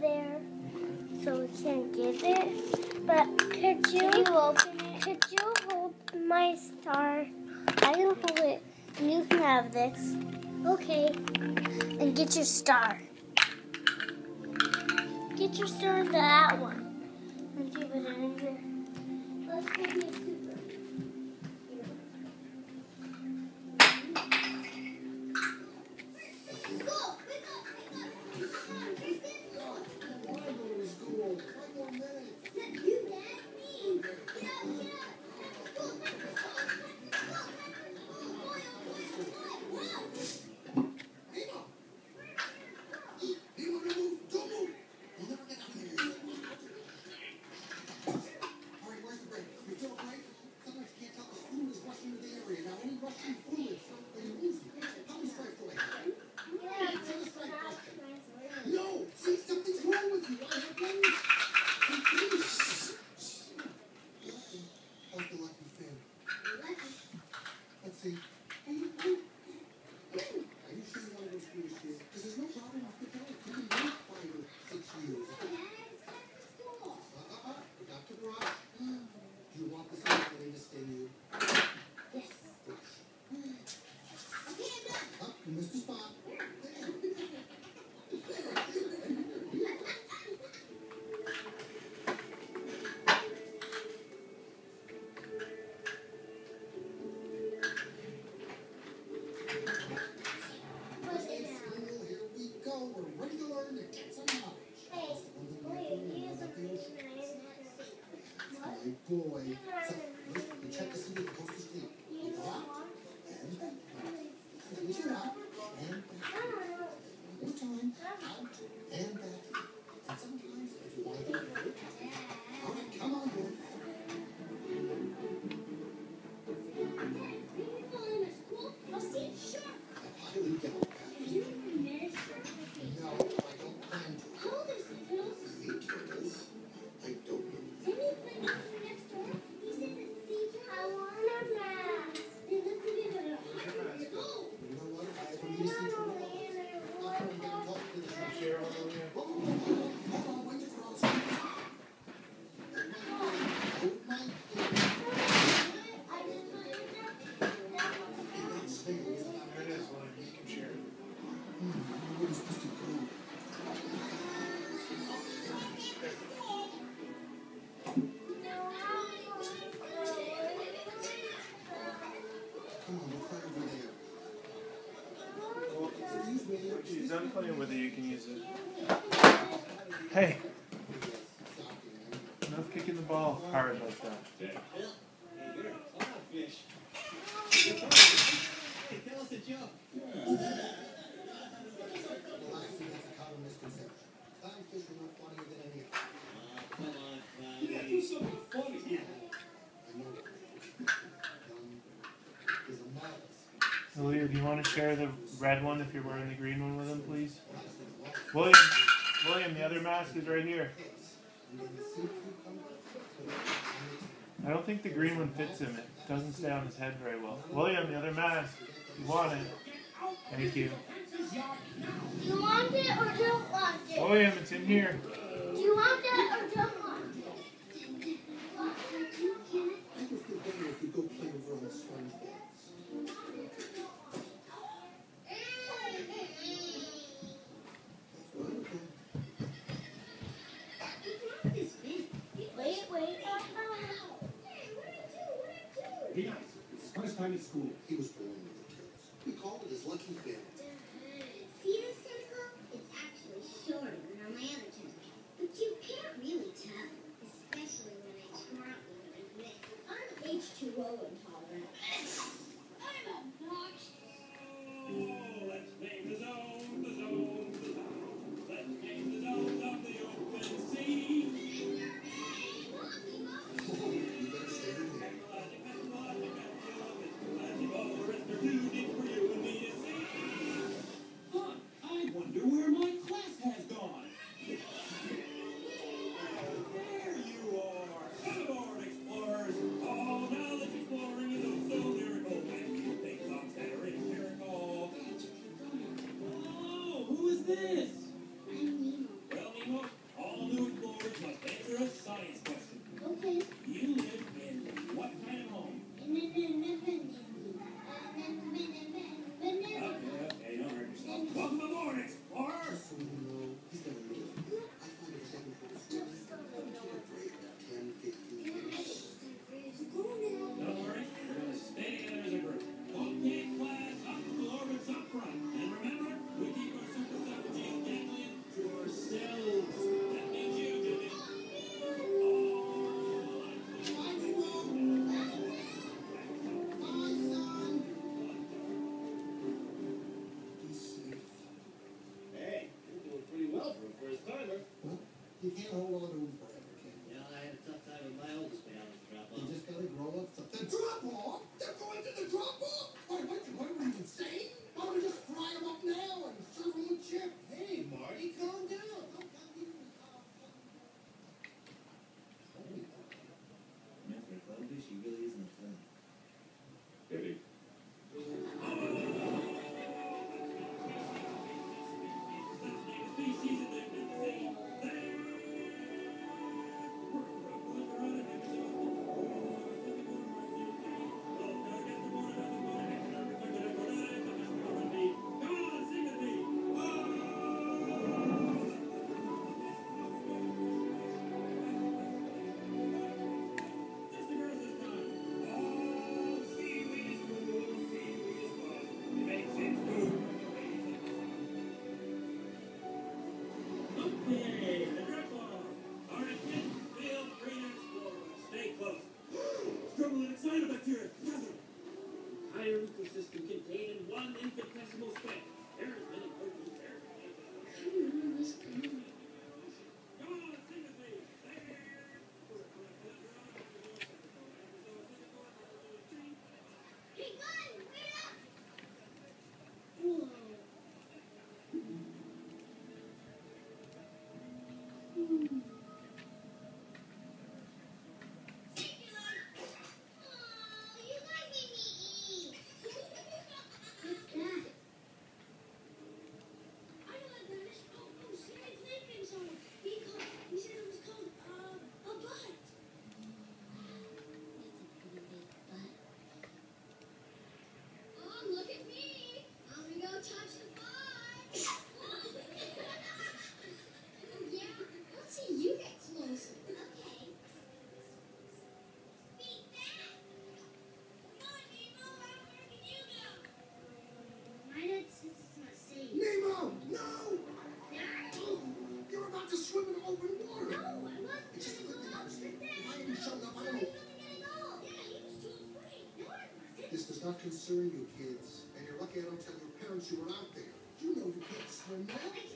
there, so we can't get it. But could you, you open it? Could you hold my star? I can hold it, and you can have this. Okay. And get your star. Get your star to that one. And keep it in here. Let's And me. When she's done playing with you can use it. Hey, enough kicking the ball hard like that. Well, I think that's a common misconception. Clownfish are no funnier than any other. I know. Um, is a modest. William, do you want to share the red one if you're wearing the green one with him, please? William, William, the other mask is right here. I don't think the green one fits him. It doesn't stay on his head very well. William, the other mask. You want it? Thank you. You want it or don't want it? William, it's in here. Do you want it He First time at school. He was born with the turtles. We called it his lucky family. See this circle? It's actually shorter than all my other tentacles. But you can't really tell, especially when I try them like this. I'm H2O intolerant. this? all over the world. Cyanobacteria! Entire ecosystem contained in one infinitesimal speck. concern you kids, and you're lucky I don't tell your parents you were out there. You know you can't swim now.